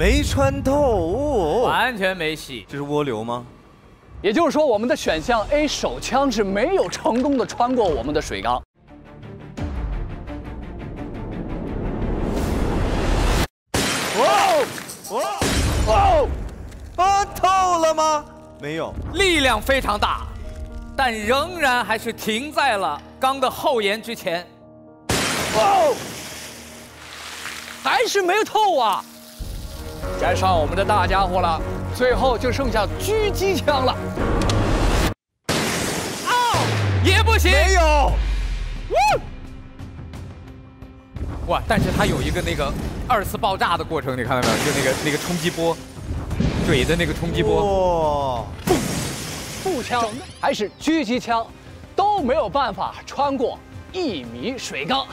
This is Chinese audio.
没穿透，完全没戏。这是涡流吗？也就是说，我们的选项 A 手枪是没有成功的穿过我们的水缸。哇哇啊！透了吗？没有，力量非常大，但仍然还是停在了缸的后沿之前。哇！还是没有透啊！该上我们的大家伙了，最后就剩下狙击枪了。哦，也不行。没有。哇！但是它有一个那个二次爆炸的过程，你看到没有？就那个那个冲击波，水的那个冲击波。哇！步枪还是狙击枪，都没有办法穿过一米水缸。